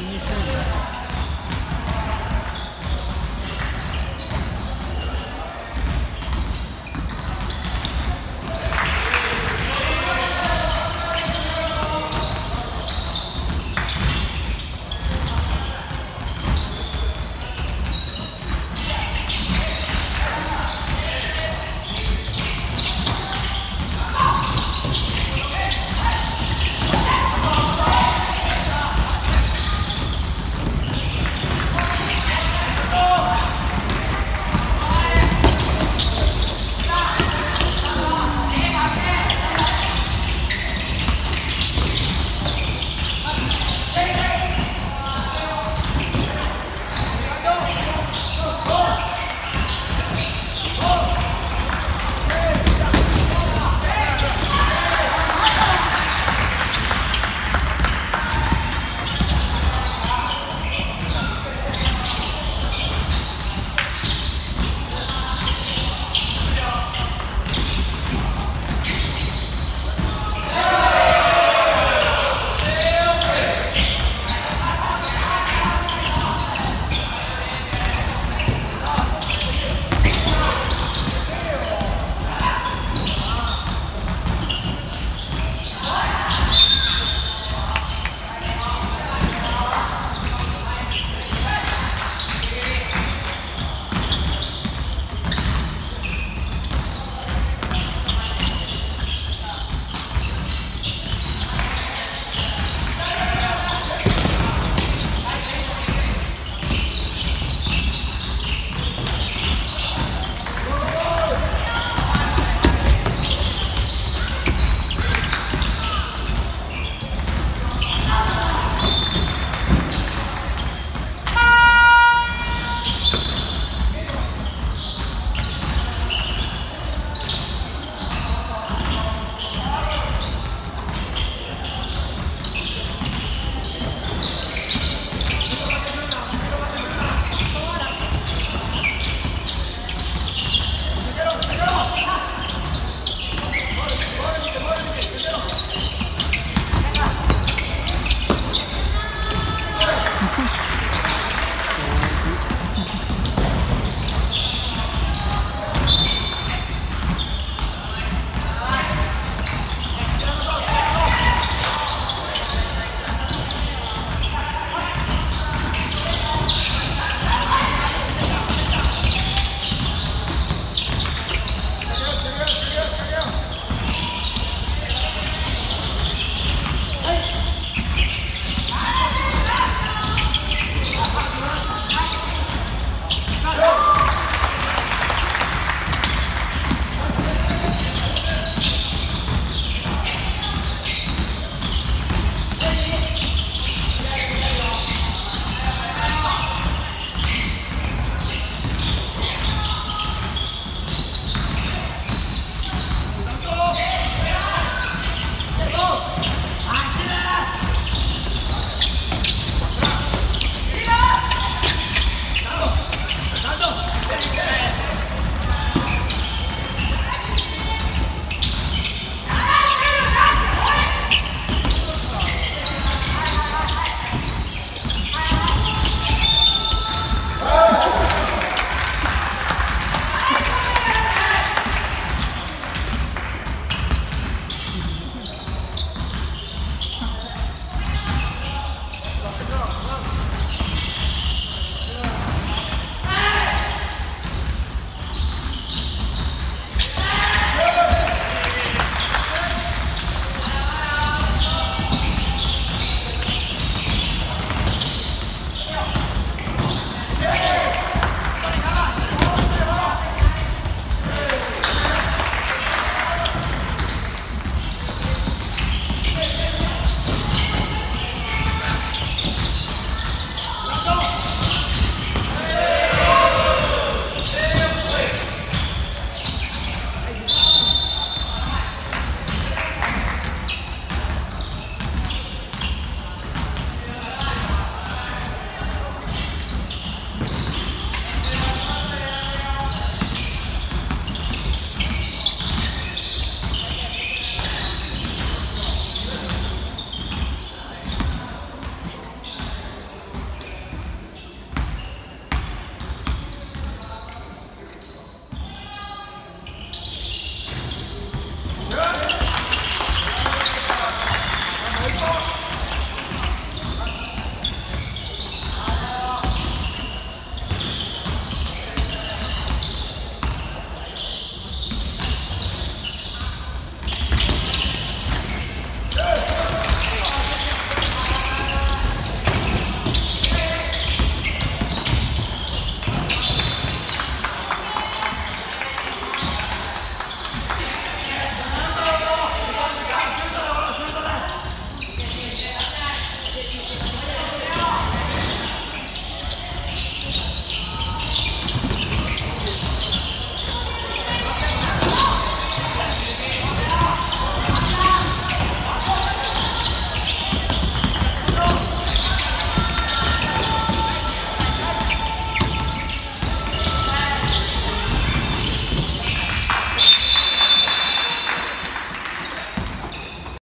你是。